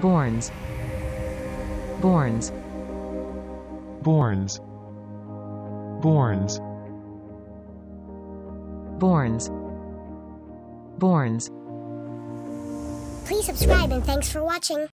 Borns. Borns. Borns. Borns. Borns. Borns. Please subscribe and thanks for watching.